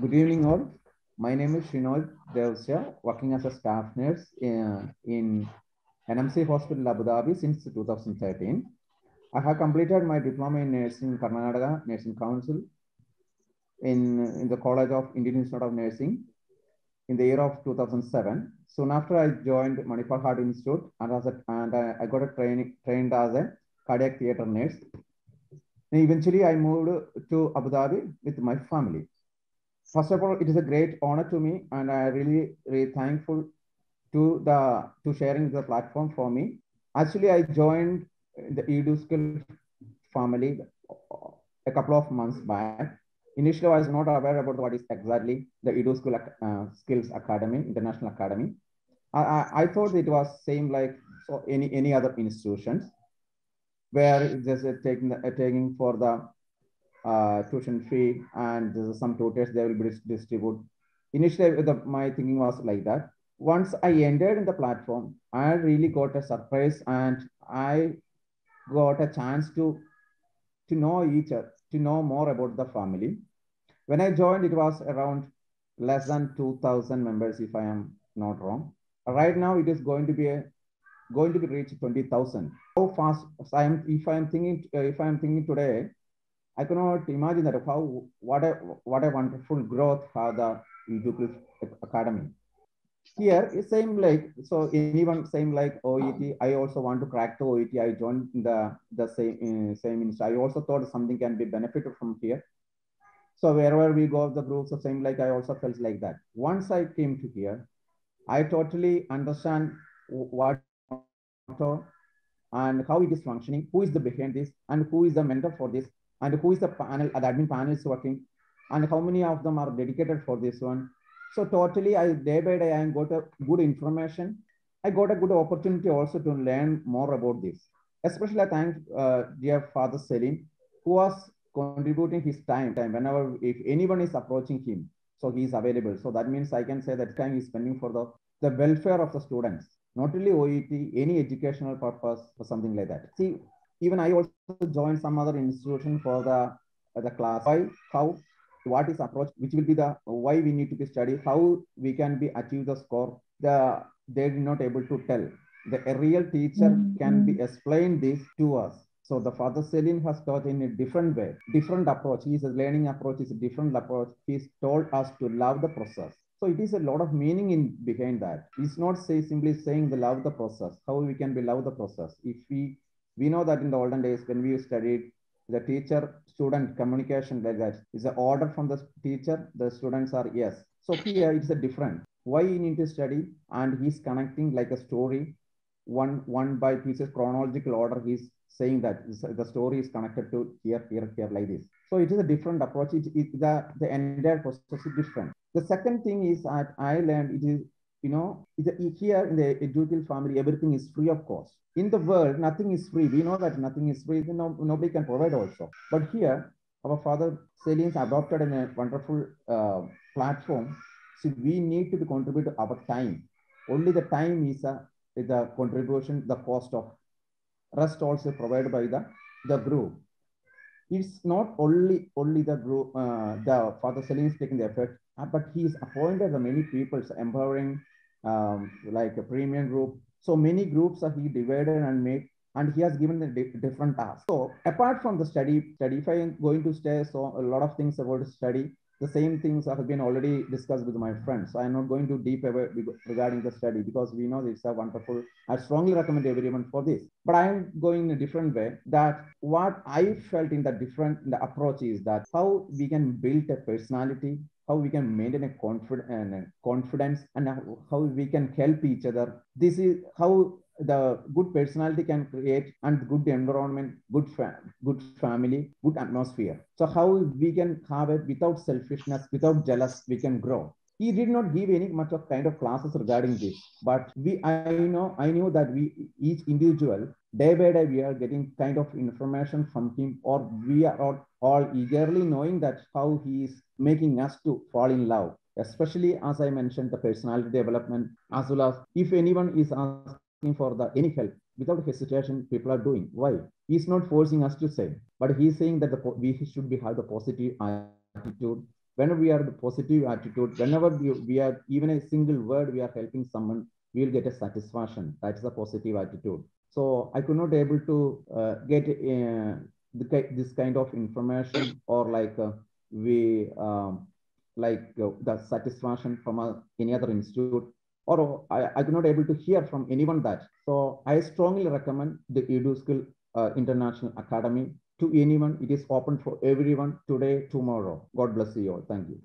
Good evening, all. My name is Shinoj Devsya, working as a staff nurse uh, in, in NMC Hospital, Abu Dhabi since 2013. I have completed my diploma in nursing in Karnataka Nursing Council in, in the College of Indian Institute of Nursing in the year of 2007. Soon after, I joined Manipal Heart Institute and, as a, and I, I got a training trained as a cardiac theater nurse. And eventually, I moved to Abu Dhabi with my family. First of all, it is a great honor to me, and I really, really thankful to the to sharing the platform for me. Actually, I joined the EduSkill family a couple of months back. Initially, I was not aware about what is exactly the EduSkill uh, Skills Academy, International Academy. I, I, I thought it was same like so any any other institutions where just uh, taking uh, taking for the uh, tuition fee and some tutors they will be distribute. Initially, the, my thinking was like that. Once I entered in the platform, I really got a surprise and I got a chance to to know each other, to know more about the family. When I joined, it was around less than 2,000 members, if I am not wrong. Right now, it is going to be a going to be reach 20,000. How fast I am, if I am thinking, if I am thinking today, I cannot imagine that how what a what a wonderful growth for the EduSkill Academy. Here same like so anyone same like OET. I also want to crack the OET. I joined the the same uh, same instance. I also thought something can be benefited from here. So wherever we go, the groups the same like I also felt like that. Once I came to here, I totally understand what and how it is functioning, who is the behind this, and who is the mentor for this, and who is the panel, the admin panel is working, and how many of them are dedicated for this one. So totally, I day by day I got a good information. I got a good opportunity also to learn more about this. Especially I thank uh, dear Father Saleen, who was contributing his time, time whenever if anyone is approaching him, so he is available. So that means I can say that time he's spending for the the welfare of the students, not only OET, any educational purpose or something like that. See, even I also joined some other institution for the the class. Why, how, what is approach, which will be the why we need to be studied, how we can be achieve the score. The they did not able to tell. The a real teacher mm-hmm. can be explain this to us. So the Father Saleen has taught in a different way, different approach. His learning approach is a different approach. He's told us to love the process. So it is a lot of meaning in behind that. It's not say simply saying the love the process. How we can be love the process. If we we know that in the olden days when we studied the teacher student communication like that is an order from the teacher the students are yes. So here it's a different. Why you need to study? And he's connecting like a story. One one by pieces chronological order he's saying that the story is connected to here here here like this. So it is a different approach. It, it the the entire process is different. The second thing is that i learned it is you know, here in the EduSkill family, everything is free of cost. In the world, nothing is free. We know that nothing is free. No, nobody can provide also. But here, our father Saleen's adopted in a wonderful uh, platform. So we need to contribute our time. Only the time is, a, is the contribution, the cost of. Rest also provided by the, the group. It's not only only the group, uh, the father Saleen taking the effort, uh, but he's appointed the many people empowering um, like a premium group. So many groups are he divided and made, and he has given the di different tasks. So apart from the study, study, if I am going to stay, so a lot of things about study, the same things have been already discussed with my friends. So I'm not going to deep regarding the study because we know it's a wonderful. I strongly recommend everyone for this. But I'm going in a different way. That what I felt in the different the approach is that how we can build a personality how we can maintain a confidence, uh, uh, confidence and how we can help each other. This is how the good personality can create and good environment, good fam- good family, good atmosphere. So how we can have it without selfishness, without jealous, we can grow. He did not give any much of kind of classes regarding this, but we I know I knew that we each individual day by day we are getting kind of information from him, or we are all, eagerly knowing that how he is making us to fall in love especially as I mentioned, the personality development, as well as if anyone is asking for the any help, without hesitation, people are doing. Why? He's not forcing us to say, but he's saying that the, we should be have the positive attitude whenever we are the positive attitude, whenever we, we are even a single word, we are helping someone, we will get a satisfaction. That's a positive attitude. So I could not able to uh, get uh, the, this kind of information or like uh, we um, like uh, the satisfaction from uh, any other institute or I, I could not able to hear from anyone that. So I strongly recommend the EduSkill uh, International Academy to anyone. It is open for everyone today, tomorrow. God bless you all. Thank you.